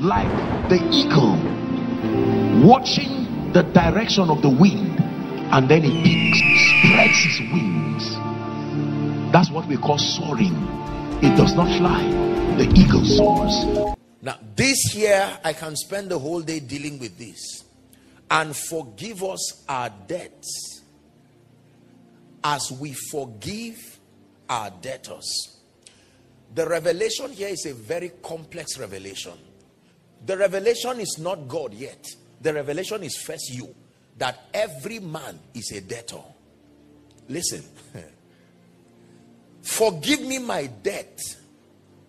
like the eagle watching the direction of the wind and then it peaks, spreads its wings. That's what we call soaring. It does not fly, the eagle soars. Now, this year, I can spend the whole day dealing with this. And forgive us our debts as we forgive our debtors. The revelation here is a very complex revelation. The revelation is not God yet. The revelation is first you that every man is a debtor. Listen, forgive me my debt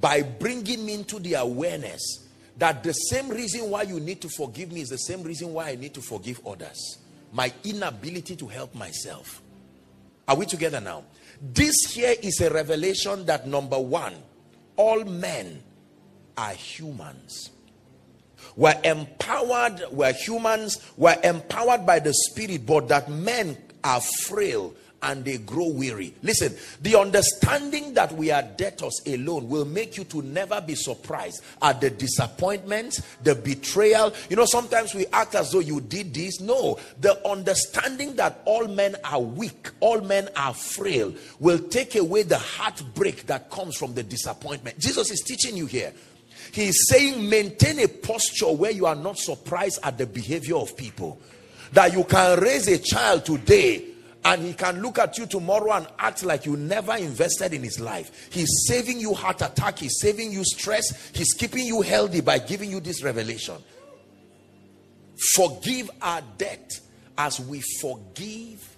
by bringing me into the awareness that the same reason why you need to forgive me is the same reason why I need to forgive others. My inability to help myself. Are we together now? This here is a revelation that number one, all men are humans. We're empowered, we're humans, we're empowered by the spirit, but that men are frail and they grow weary. Listen, the understanding that we are debtors alone will make you to never be surprised at the disappointment, the betrayal. You know, sometimes we act as though you did this. No, the understanding that all men are weak, all men are frail, will take away the heartbreak that comes from the disappointment. Jesus is teaching you here. He is saying, maintain a posture where you are not surprised at the behavior of people. That you can raise a child today and he can look at you tomorrow and act like you never invested in his life. He's saving you heart attack. He's saving you stress. He's keeping you healthy by giving you this revelation. Forgive our debt as we forgive.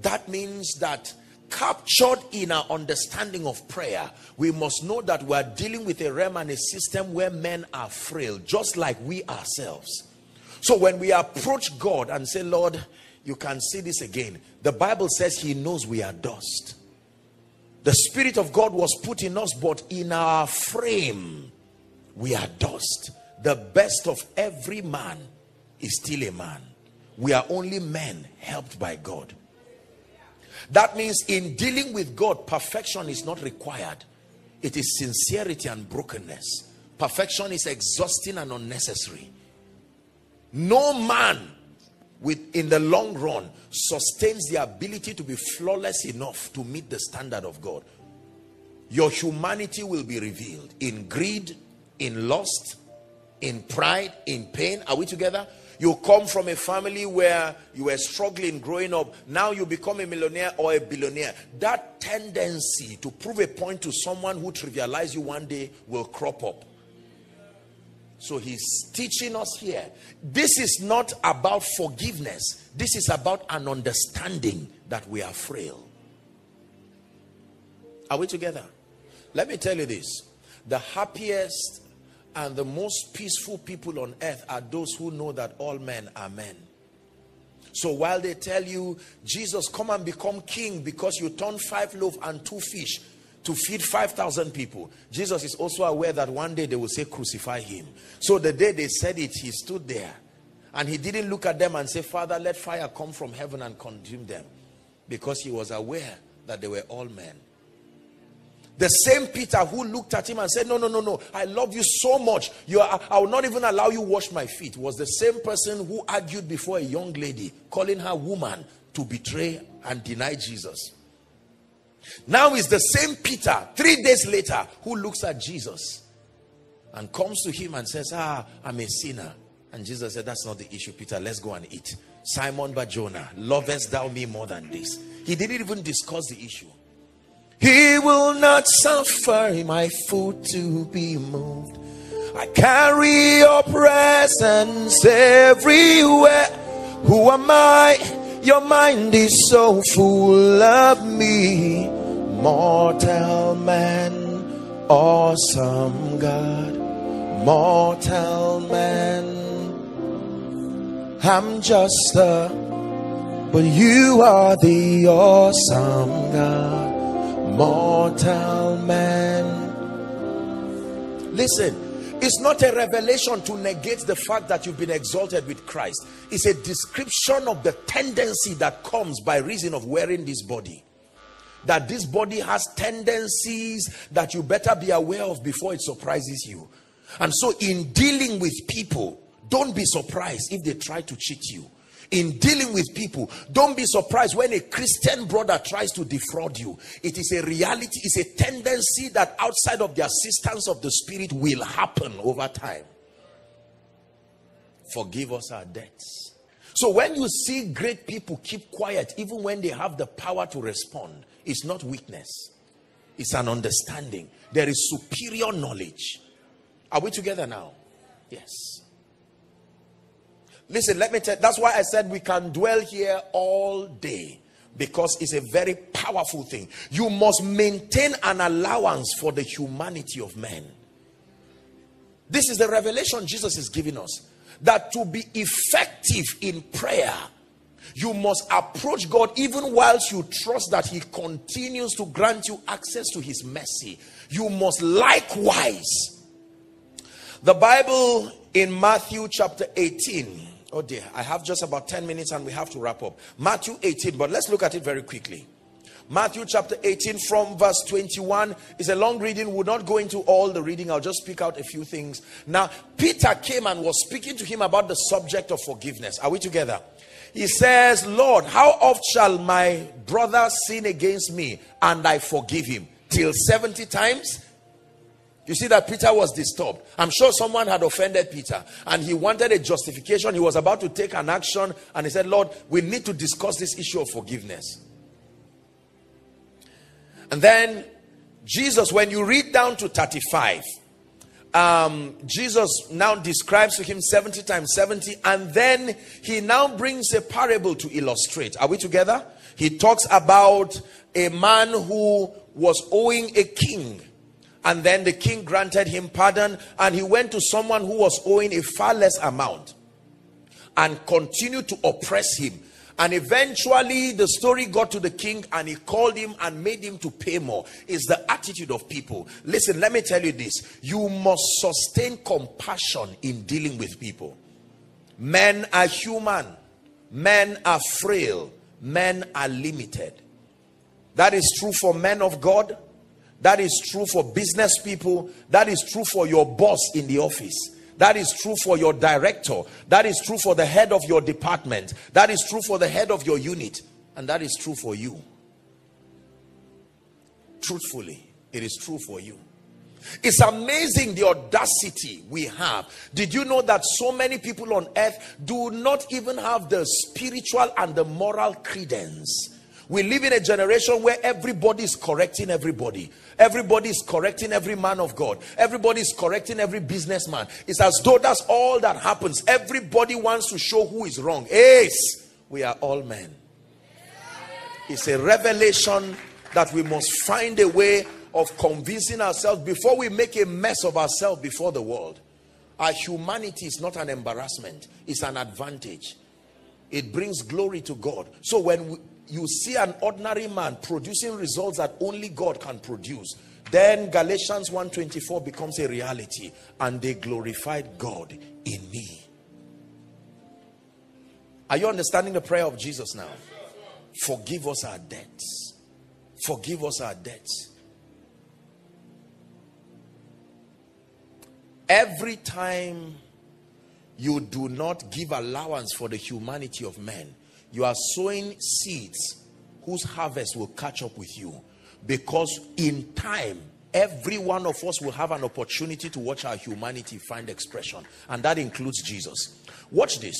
That means that captured in our understanding of prayer we must know that we are dealing with a realm and a system where men are frail just like we ourselves. So when we approach god and say lord you can see this again the bible says he knows we are dust. The spirit of god was put in us but in our frame we are dust. The best of every man is still a man. We are only men helped by god that means in dealing with god perfection is not required. It is sincerity and brokenness. Perfection is exhausting and unnecessary. No man with in the long run sustains the ability to be flawless enough to meet the standard of God. Your humanity will be revealed in greed in lust in pride in pain. Are we together you come from a family where you were struggling growing up now you become a millionaire or a billionaire that tendency to prove a point to someone who trivialize you one day will crop up so he's teaching us here. This is not about forgiveness. This is about an understanding that we are frail. Are we together? Let me tell you this. The happiest and the most peaceful people on earth are those who know that all men are men. So while they tell you, Jesus, come and become king because you turned five loaves and two fish, to feed 5,000 people. Jesus is also aware that one day they will say, Crucify him. So the day they said it, he stood there and he didn't look at them and say, Father, let fire come from heaven and consume them because he was aware that they were all men. The same Peter who looked at him and said, No, no, no, no, I love you so much. You are, I will not even allow you wash my feet. Was the same person who argued before a young lady, calling her woman to betray and deny Jesus. Now is the same Peter, three days later, who looks at Jesus and comes to him and says, Ah, I'm a sinner. And Jesus said, That's not the issue, Peter. Let's go and eat. Simon Barjona, lovest thou me more than this? He didn't even discuss the issue. He will not suffer my foot to be moved. I carry your presence everywhere. Who am I? Your mind is so full of me, mortal man, awesome God, mortal man. I'm just a, but you are the awesome God, mortal man. Listen, it's not a revelation to negate the fact that you've been exalted with Christ. It's a description of the tendency that comes by reason of wearing this body. That this body has tendencies that you better be aware of before it surprises you. And so, in dealing with people, don't be surprised if they try to cheat you. In dealing with people, don't be surprised when a Christian brother tries to defraud you. It is a reality, it's a tendency that outside of the assistance of the Spirit will happen over time. Forgive us our debts. So, when you see great people keep quiet, even when they have the power to respond, it's not weakness, it's an understanding. There is superior knowledge. Are we together now? Yes. Listen, let me tell that's why I said we can dwell here all day because it's a very powerful thing. You must maintain an allowance for the humanity of men. This is the revelation Jesus is giving us that to be effective in prayer, you must approach God even whilst you trust that He continues to grant you access to His mercy. You must likewise the Bible in Matthew chapter 18. Oh dear, I have just about 10 minutes and we have to wrap up. Matthew 18, but let's look at it very quickly. Matthew chapter 18 from verse 21 is a long reading. We'll not go into all the reading. I'll just pick out a few things. Now, Peter came and was speaking to him about the subject of forgiveness. Are we together? He says, Lord, how oft shall my brother sin against me and I forgive him? Till 70 times? You see that Peter was disturbed. I'm sure someone had offended Peter and he wanted a justification. He was about to take an action and he said, Lord, we need to discuss this issue of forgiveness. And then Jesus, when you read down to 35, um, Jesus now describes to him 70 times 70, and then he now brings a parable to illustrate. Are we together? He talks about a man who was owing a king and then the king granted him pardon and he went to someone who was owing a far less amount and continued to oppress him. And eventually the story got to the king and he called him and made him to pay more. Is the attitude of people. Listen let me tell you this. You must sustain compassion in dealing with people. Men are human. Men are frail. Men are limited. That is true for men of god that is true for business people. That is true for your boss in the office. That is true for your director. That is true for the head of your department. That is true for the head of your unit. And that is true for you. Truthfully, it is true for you. It's amazing the audacity we have. Did you know that so many people on earth do not even have the spiritual and the moral credence we live in a generation where everybody is correcting everybody. Everybody is correcting every man of God. Everybody is correcting every businessman. It's as though that's all that happens. Everybody wants to show who is wrong. Ace, we are all men. It's a revelation that we must find a way of convincing ourselves before we make a mess of ourselves before the world. Our humanity is not an embarrassment, it's an advantage. It brings glory to God. So when we, you see an ordinary man producing results that only God can produce. Then Galatians 1:24 becomes a reality and they glorified God in me. Are you understanding the prayer of Jesus now? Forgive us our debts. Forgive us our debts. Every time you do not give allowance for the humanity of men you are sowing seeds whose harvest will catch up with you. Because in time every one of us will have an opportunity to watch our humanity find expression. And that includes jesus. Watch this.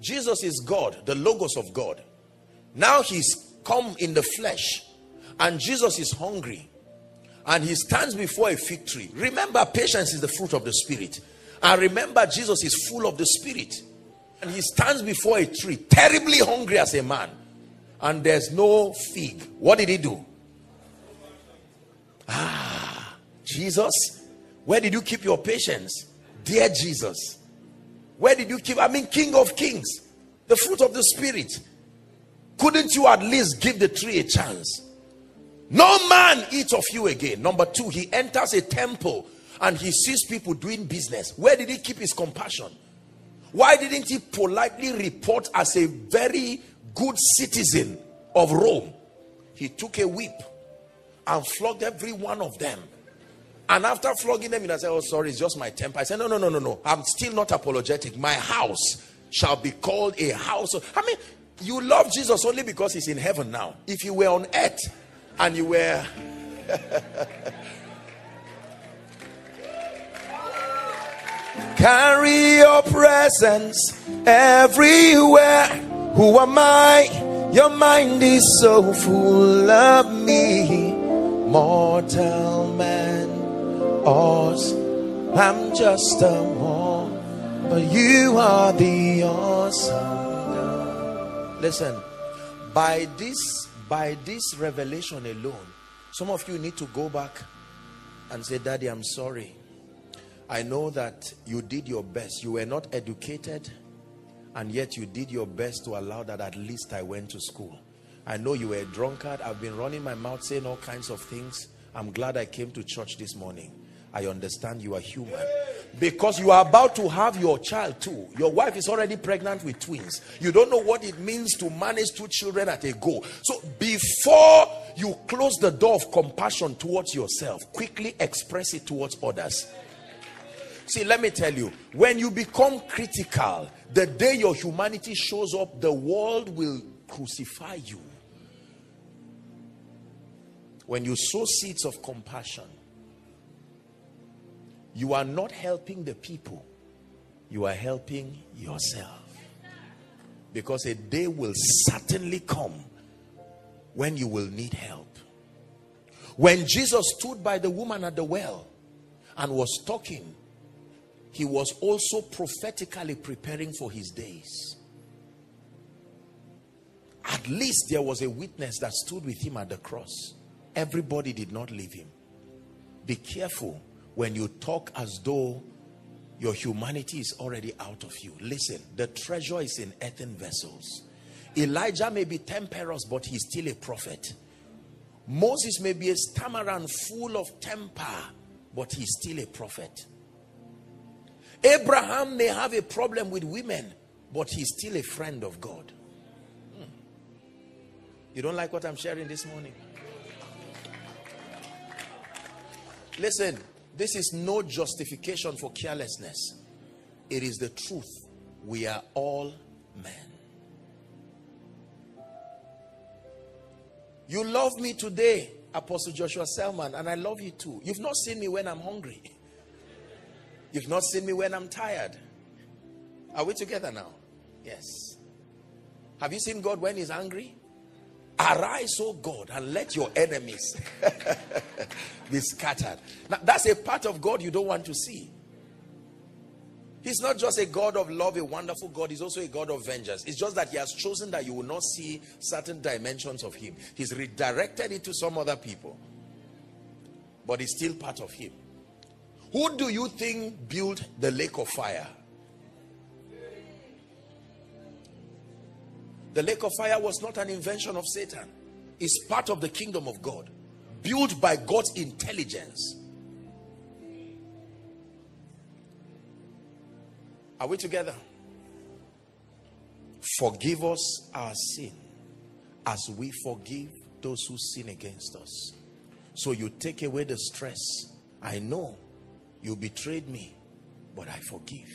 Jesus is god the logos of god. Now he's come in the flesh and jesus is hungry and he stands before a fig tree. Remember patience is the fruit of the spirit. And remember jesus is full of the spirit and he stands before a tree, terribly hungry as a man, and there's no fig. What did he do? Ah, Jesus, where did you keep your patience? Dear Jesus, where did you keep? I mean, King of Kings, the fruit of the Spirit. Couldn't you at least give the tree a chance? No man eat of you again. Number two, he enters a temple and he sees people doing business. Where did he keep his compassion? Why didn't he politely report as a very good citizen of Rome? He took a whip and flogged every one of them. And after flogging them, he said, Oh, sorry, it's just my temper. I said, No, no, no, no, no. I'm still not apologetic. My house shall be called a house. I mean, you love Jesus only because he's in heaven now. If you were on earth and you were. Carry your presence everywhere. Who am I? Your mind is so full of me. Mortal man, us. I'm just a more, but you are the awesome God. Listen, by this, by this revelation alone, some of you need to go back and say, Daddy, I'm sorry. I know that you did your best. You were not educated, and yet you did your best to allow that at least I went to school. I know you were a drunkard. I've been running my mouth saying all kinds of things. I'm glad I came to church this morning. I understand you are human. Because you are about to have your child too. Your wife is already pregnant with twins. You don't know what it means to manage two children at a go. So before you close the door of compassion towards yourself, quickly express it towards others. See, let me tell you, when you become critical, the day your humanity shows up, the world will crucify you. When you sow seeds of compassion, you are not helping the people, you are helping yourself. Because a day will certainly come when you will need help. When Jesus stood by the woman at the well and was talking, he was also prophetically preparing for his days. At least there was a witness that stood with him at the cross. Everybody did not leave him. Be careful when you talk as though your humanity is already out of you. Listen, the treasure is in earthen vessels. Elijah may be temperous, but he's still a prophet. Moses may be a stammerer and full of temper, but he's still a prophet. Abraham may have a problem with women, but he's still a friend of God. Hmm. You don't like what I'm sharing this morning? Listen, this is no justification for carelessness. It is the truth. We are all men. You love me today, Apostle Joshua Selman, and I love you too. You've not seen me when I'm hungry. You've not seen me when I'm tired. Are we together now? Yes. Have you seen God when he's angry? Arise, O God, and let your enemies be scattered. Now, that's a part of God you don't want to see. He's not just a God of love, a wonderful God. He's also a God of vengeance. It's just that he has chosen that you will not see certain dimensions of him. He's redirected it to some other people. But it's still part of him. Who do you think built the lake of fire? The lake of fire was not an invention of Satan. It's part of the kingdom of God. Built by God's intelligence. Are we together? Forgive us our sin as we forgive those who sin against us. So you take away the stress. I know you betrayed me, but I forgive.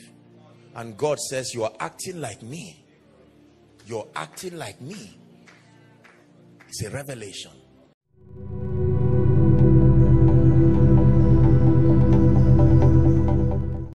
And God says, You are acting like me. You're acting like me. It's a revelation.